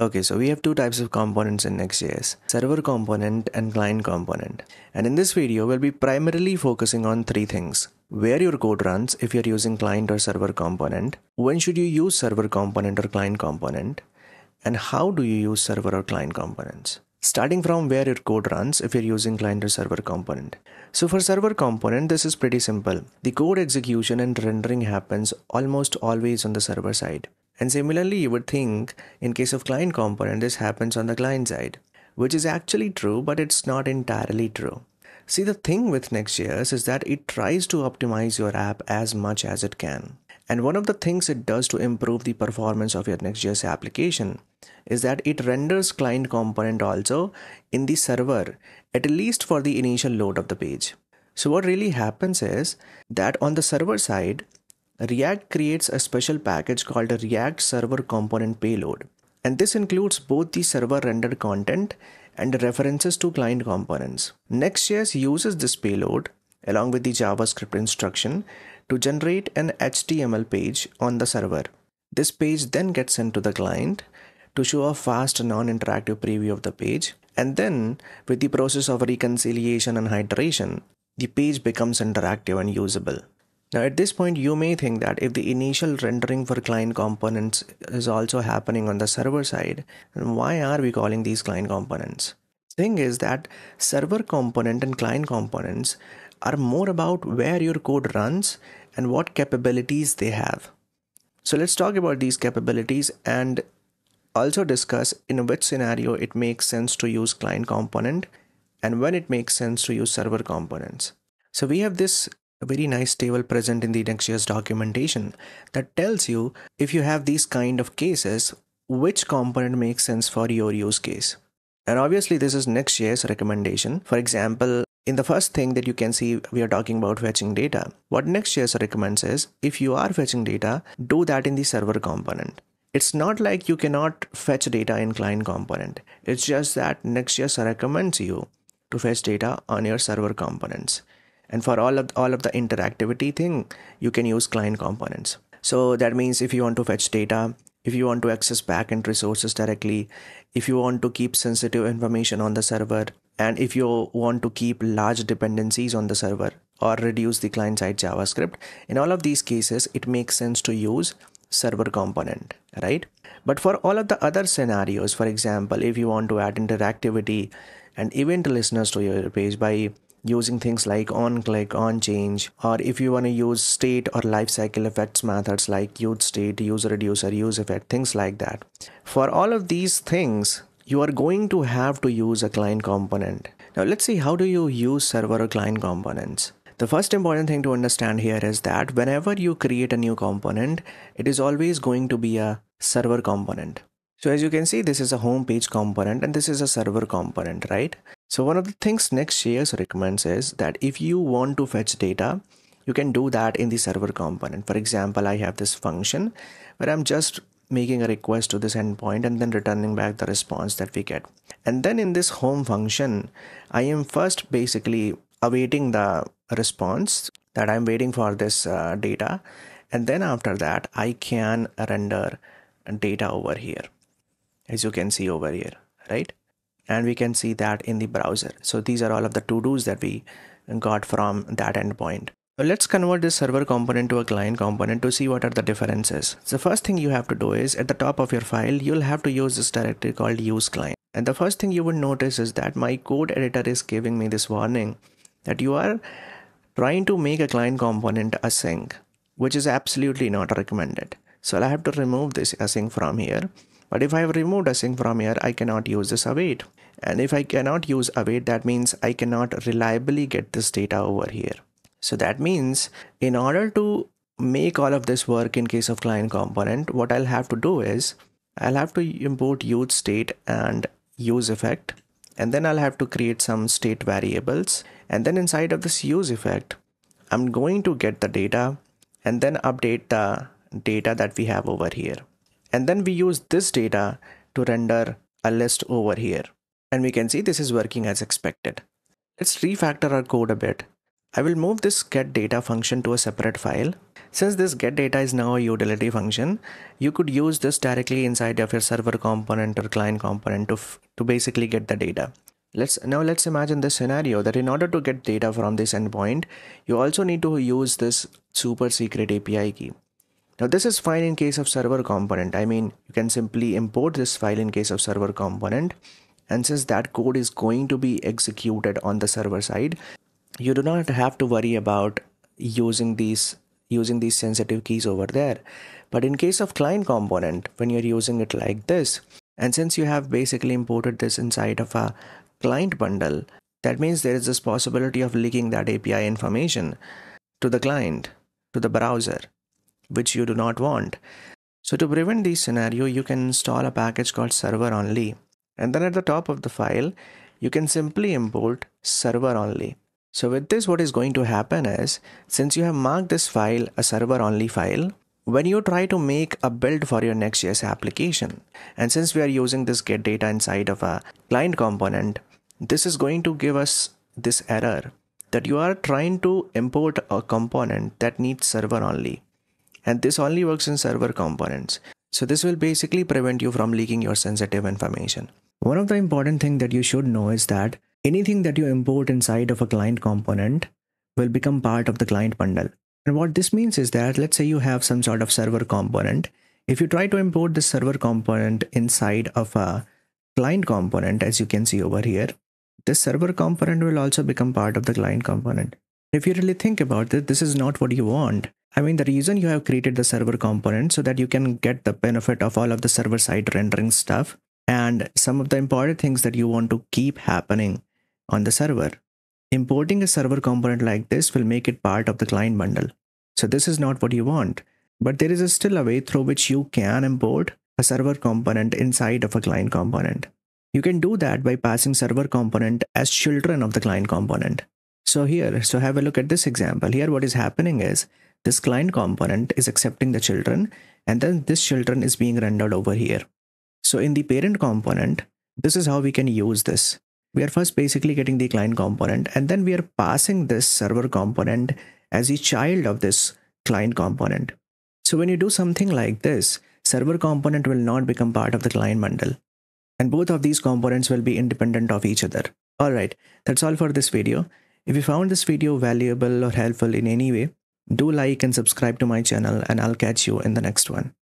Okay, so we have two types of components in Next.js, server component and client component. And in this video, we'll be primarily focusing on three things. Where your code runs if you're using client or server component, when should you use server component or client component, and how do you use server or client components. Starting from where your code runs if you're using client or server component. So for server component, this is pretty simple. The code execution and rendering happens almost always on the server side. And similarly, you would think in case of client component, this happens on the client side, which is actually true, but it's not entirely true. See, the thing with Next.js is that it tries to optimize your app as much as it can. And one of the things it does to improve the performance of your Next.js application is that it renders client component also in the server, at least for the initial load of the page. So what really happens is that on the server side, React creates a special package called a React Server Component Payload. And this includes both the server rendered content and references to client components. Next.js uses this payload along with the JavaScript instruction to generate an HTML page on the server. This page then gets sent to the client to show a fast non-interactive preview of the page. And then with the process of reconciliation and hydration, the page becomes interactive and usable. Now at this point you may think that if the initial rendering for client components is also happening on the server side, then why are we calling these client components? Thing is that server component and client components are more about where your code runs and what capabilities they have. So let's talk about these capabilities and also discuss in which scenario it makes sense to use client component and when it makes sense to use server components. So we have this a very nice table present in the Next.js documentation that tells you if you have these kind of cases, which component makes sense for your use case. And obviously this is Next.js recommendation. For example, in the first thing that you can see, we are talking about fetching data. What Next.js recommends is if you are fetching data, do that in the server component. It's not like you cannot fetch data in client component. It's just that Next.js recommends you to fetch data on your server components and for all of all of the interactivity thing you can use client components. So that means if you want to fetch data if you want to access backend resources directly if you want to keep sensitive information on the server and if you want to keep large dependencies on the server or reduce the client side javascript in all of these cases it makes sense to use server component right? But for all of the other scenarios for example if you want to add interactivity and event listeners to your page by using things like on click, on change, or if you want to use state or lifecycle effects methods like use state, use reducer, use effect, things like that. For all of these things, you are going to have to use a client component. Now let's see how do you use server or client components. The first important thing to understand here is that whenever you create a new component, it is always going to be a server component. So as you can see, this is a home page component and this is a server component, right? So one of the things Next.js recommends is that if you want to fetch data, you can do that in the server component. For example, I have this function where I'm just making a request to this endpoint and then returning back the response that we get. And then in this home function, I am first basically awaiting the response that I'm waiting for this uh, data. And then after that, I can render data over here, as you can see over here, right? And we can see that in the browser. So these are all of the to-dos that we got from that endpoint. So let's convert this server component to a client component to see what are the differences. So first thing you have to do is at the top of your file, you'll have to use this directory called use client. And the first thing you would notice is that my code editor is giving me this warning that you are trying to make a client component async, which is absolutely not recommended. So I have to remove this async from here. But if I have removed async from here, I cannot use this await. And if I cannot use await, that means I cannot reliably get this data over here. So that means in order to make all of this work in case of client component, what I'll have to do is I'll have to import use state and use effect. And then I'll have to create some state variables. And then inside of this use effect, I'm going to get the data and then update the data that we have over here. And then we use this data to render a list over here and we can see this is working as expected. Let's refactor our code a bit I will move this get data function to a separate file. Since this get data is now a utility function, you could use this directly inside of your server component or client component to, to basically get the data. Let's now let's imagine this scenario that in order to get data from this endpoint, you also need to use this super secret API key. Now this is fine in case of server component. I mean, you can simply import this file in case of server component. And since that code is going to be executed on the server side, you do not have to worry about using these using these sensitive keys over there. But in case of client component, when you're using it like this, and since you have basically imported this inside of a client bundle, that means there is this possibility of leaking that API information to the client, to the browser which you do not want. So to prevent this scenario, you can install a package called server only. And then at the top of the file, you can simply import server only. So with this, what is going to happen is, since you have marked this file a server only file, when you try to make a build for your Next.js application, and since we are using this get data inside of a client component, this is going to give us this error that you are trying to import a component that needs server only and this only works in server components. So this will basically prevent you from leaking your sensitive information. One of the important things that you should know is that anything that you import inside of a client component will become part of the client bundle. And what this means is that let's say you have some sort of server component. If you try to import the server component inside of a client component, as you can see over here, this server component will also become part of the client component. If you really think about it, this is not what you want. I mean, the reason you have created the server component so that you can get the benefit of all of the server side rendering stuff and some of the important things that you want to keep happening on the server. Importing a server component like this will make it part of the client bundle. So this is not what you want, but there is a still a way through which you can import a server component inside of a client component. You can do that by passing server component as children of the client component. So here, so have a look at this example. Here what is happening is this client component is accepting the children and then this children is being rendered over here. So in the parent component, this is how we can use this. We are first basically getting the client component and then we are passing this server component as a child of this client component. So when you do something like this, server component will not become part of the client bundle. And both of these components will be independent of each other. Alright, that's all for this video. If you found this video valuable or helpful in any way, do like and subscribe to my channel and I'll catch you in the next one.